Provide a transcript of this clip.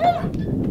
Ah!